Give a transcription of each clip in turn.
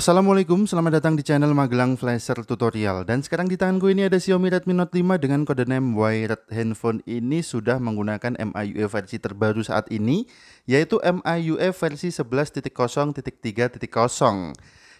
Assalamualaikum, selamat datang di channel Magelang Flasher Tutorial. Dan sekarang di tanganku ini ada Xiaomi Redmi Note 5 dengan kode name Wired Handphone. Ini sudah menggunakan MIUI versi terbaru saat ini Yaitu MIUI versi 11.0.3.0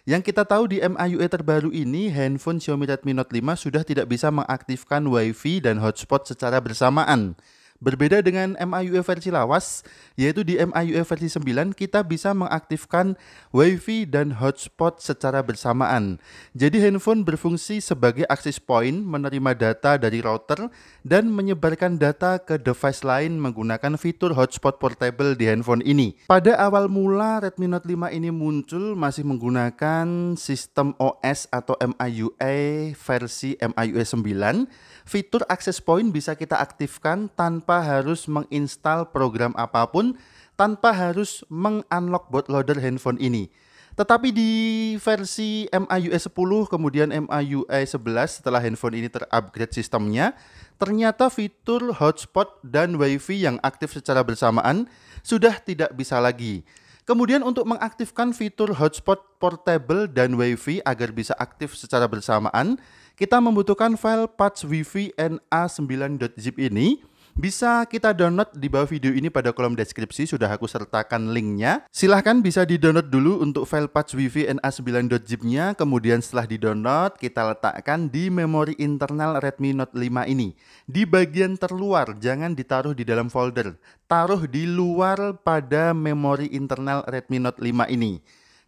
Yang kita tahu di MIUI terbaru ini handphone Xiaomi Redmi Note 5 sudah tidak bisa mengaktifkan WiFi dan hotspot secara bersamaan Berbeda dengan MIUI versi lawas, yaitu di MIUI versi 9 kita bisa mengaktifkan WiFi dan hotspot secara bersamaan. Jadi handphone berfungsi sebagai access point menerima data dari router dan menyebarkan data ke device lain menggunakan fitur hotspot portable di handphone ini. Pada awal mula Redmi Note 5 ini muncul masih menggunakan sistem OS atau MIUI versi MIUI 9. Fitur access point bisa kita aktifkan tanpa tanpa harus menginstal program apa pun, tanpa harus mengunlock bootloader handphone ini. Tetapi di versi MIUI 10 kemudian MIUI 11 setelah handphone ini terupgrade sistemnya, ternyata fitur hotspot dan WiFi yang aktif secara bersamaan sudah tidak bisa lagi. Kemudian untuk mengaktifkan fitur hotspot portable dan WiFi agar bisa aktif secara bersamaan, kita membutuhkan file patch WiFi NA9.zip ini bisa kita download di bawah video ini pada kolom deskripsi sudah aku sertakan linknya. Silahkan bisa di download dulu untuk file patch wifi NA9.zip-nya. Kemudian setelah di download kita letakkan di memori internal Redmi Note 5 ini. Di bagian terluar jangan ditaruh di dalam folder. Taruh di luar pada memori internal Redmi Note 5 ini.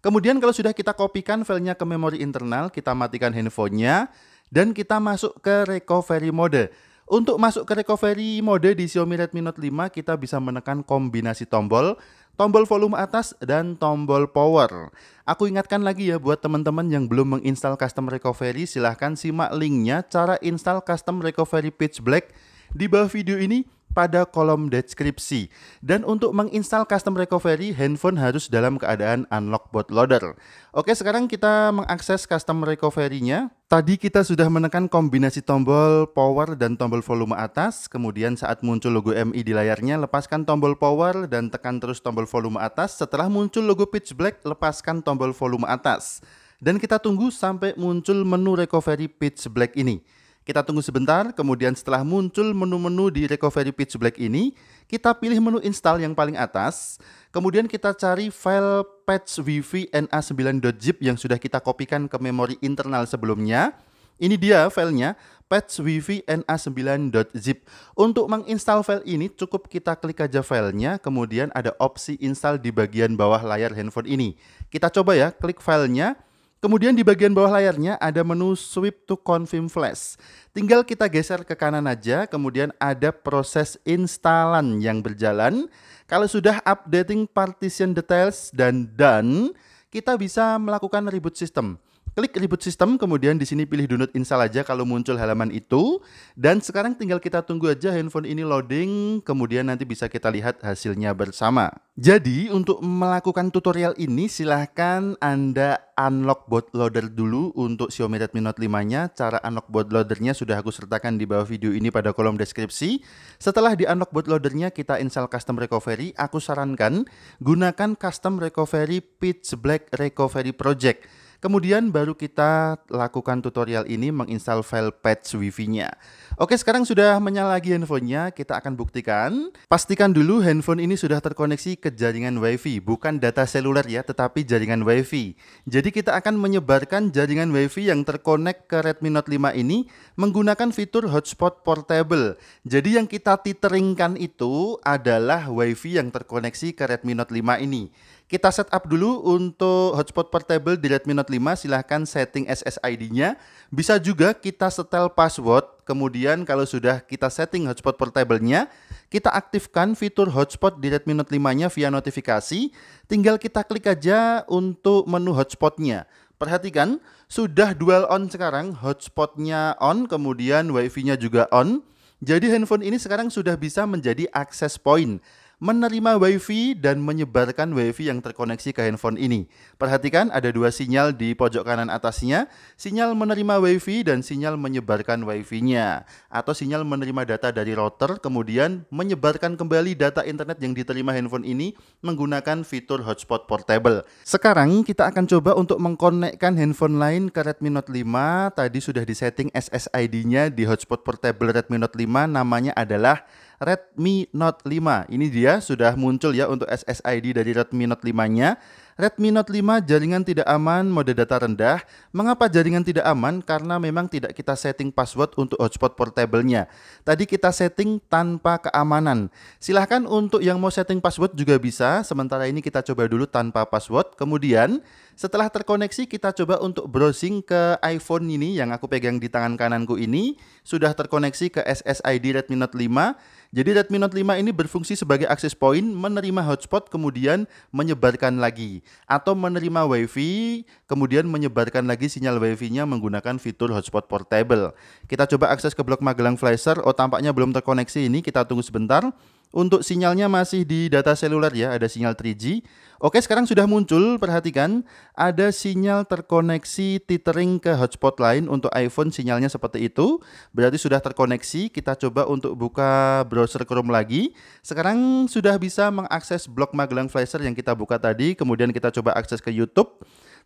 Kemudian kalau sudah kita kopikan filenya ke memori internal, kita matikan handphonenya dan kita masuk ke recovery mode. Untuk masuk ke recovery mode di Xiaomi Redmi Note 5 kita bisa menekan kombinasi tombol, tombol volume atas dan tombol power. Aku ingatkan lagi ya buat teman-teman yang belum menginstal custom recovery silahkan simak linknya cara install custom recovery pitch black di bawah video ini pada kolom deskripsi. Dan untuk menginstal custom recovery, handphone harus dalam keadaan unlock bootloader. Oke, sekarang kita mengakses custom recovery-nya. Tadi kita sudah menekan kombinasi tombol power dan tombol volume atas. Kemudian saat muncul logo MI di layarnya, lepaskan tombol power dan tekan terus tombol volume atas. Setelah muncul logo pitch black, lepaskan tombol volume atas. Dan kita tunggu sampai muncul menu recovery pitch black ini. Kita tunggu sebentar, kemudian setelah muncul menu-menu di Recovery Pitch Black ini, kita pilih menu install yang paling atas, kemudian kita cari file patch wifi na9.zip yang sudah kita kopikan ke memori internal sebelumnya. Ini dia filenya, patch wifi na9.zip. Untuk menginstal file ini cukup kita klik aja filenya, kemudian ada opsi install di bagian bawah layar handphone ini. Kita coba ya, klik filenya, Kemudian di bagian bawah layarnya ada menu sweep to confirm flash. Tinggal kita geser ke kanan aja, kemudian ada proses instalan yang berjalan. Kalau sudah updating partition details dan done, kita bisa melakukan reboot system. Klik reboot system, kemudian di sini pilih do not install aja kalau muncul halaman itu. Dan sekarang tinggal kita tunggu aja handphone ini loading, kemudian nanti bisa kita lihat hasilnya bersama. Jadi untuk melakukan tutorial ini silahkan Anda unlock bootloader dulu untuk Xiaomi Redmi Note 5-nya. Cara unlock bootloadernya sudah aku sertakan di bawah video ini pada kolom deskripsi. Setelah di unlock bootloadernya kita install custom recovery, aku sarankan gunakan custom recovery Pitch Black Recovery Project Kemudian baru kita lakukan tutorial ini menginstal file patch wifi-nya. Oke, sekarang sudah menyala lagi handphonenya, kita akan buktikan. Pastikan dulu handphone ini sudah terkoneksi ke jaringan wifi, bukan data seluler ya, tetapi jaringan wifi. Jadi kita akan menyebarkan jaringan wifi yang terkonek ke Redmi Note 5 ini menggunakan fitur hotspot portable. Jadi yang kita titeringkan itu adalah wifi yang terkoneksi ke Redmi Note 5 ini. Kita setup dulu untuk hotspot portable di Redmi Note 5. Silahkan setting SSID-nya. Bisa juga kita setel password. Kemudian kalau sudah kita setting hotspot portable-nya, kita aktifkan fitur hotspot di Redmi Note 5-nya via notifikasi. Tinggal kita klik aja untuk menu hotspot-nya. Perhatikan, sudah dual on sekarang, hotspot-nya on, kemudian wifi-nya juga on. Jadi handphone ini sekarang sudah bisa menjadi access point menerima WiFi dan menyebarkan WiFi yang terkoneksi ke handphone ini. Perhatikan ada dua sinyal di pojok kanan atasnya, sinyal menerima WiFi dan sinyal menyebarkan WiFi-nya atau sinyal menerima data dari router kemudian menyebarkan kembali data internet yang diterima handphone ini menggunakan fitur hotspot portable. Sekarang kita akan coba untuk mengkonekkan handphone lain ke Redmi Note 5. Tadi sudah disetting SSID-nya di hotspot portable Redmi Note 5 namanya adalah Redmi Note 5. Ini dia sudah muncul ya untuk SSID dari Redmi Note 5-nya. Redmi Note 5 jaringan tidak aman, mode data rendah. Mengapa jaringan tidak aman? Karena memang tidak kita setting password untuk hotspot portable-nya. Tadi kita setting tanpa keamanan. Silahkan untuk yang mau setting password juga bisa. Sementara ini kita coba dulu tanpa password. Kemudian setelah terkoneksi kita coba untuk browsing ke iPhone ini yang aku pegang di tangan kananku ini. Sudah terkoneksi ke SSID Redmi Note 5. Jadi Redmi Note 5 ini berfungsi sebagai akses point, menerima hotspot kemudian menyebarkan lagi atau menerima WiFi kemudian menyebarkan lagi sinyal WiFi-nya menggunakan fitur hotspot portable. Kita coba akses ke blok Magelang Flasher. Oh, tampaknya belum terkoneksi ini. Kita tunggu sebentar. Untuk sinyalnya masih di data seluler ya, ada sinyal 3G. Oke, sekarang sudah muncul, perhatikan ada sinyal terkoneksi tethering ke hotspot lain untuk iPhone sinyalnya seperti itu. Berarti sudah terkoneksi. Kita coba untuk buka browser Chrome lagi. Sekarang sudah bisa mengakses blog Magelang Flasher yang kita buka tadi, kemudian kita coba akses ke YouTube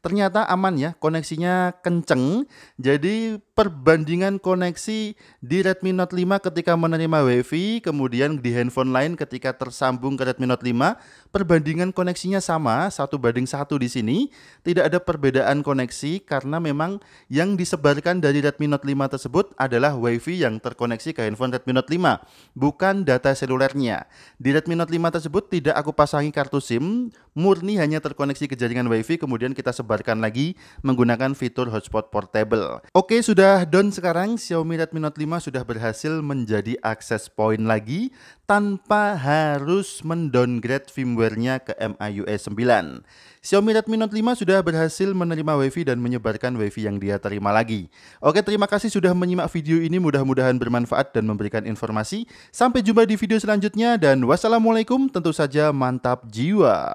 ternyata aman ya koneksinya kenceng jadi perbandingan koneksi di Redmi Note 5 ketika menerima WiFi kemudian di handphone lain ketika tersambung ke Redmi Note 5 perbandingan koneksinya sama satu banding satu di sini tidak ada perbedaan koneksi karena memang yang disebarkan dari Redmi Note 5 tersebut adalah WiFi yang terkoneksi ke handphone Redmi Note 5 bukan data selulernya. Di Redmi Note 5 tersebut tidak aku pasangi kartu SIM murni hanya terkoneksi ke jaringan WiFi kemudian kita sebarkan lagi menggunakan fitur hotspot portable. Oke sudah down sekarang, Xiaomi Redmi Note 5 sudah berhasil menjadi akses point lagi tanpa harus mendowngrade firmware-nya ke MIUI 9. Xiaomi Redmi Note 5 sudah berhasil menerima WiFi dan menyebarkan WiFi yang dia terima lagi. Oke, terima kasih sudah menyimak video ini. Mudah-mudahan bermanfaat dan memberikan informasi. Sampai jumpa di video selanjutnya dan wassalamualaikum. Tentu saja mantap jiwa.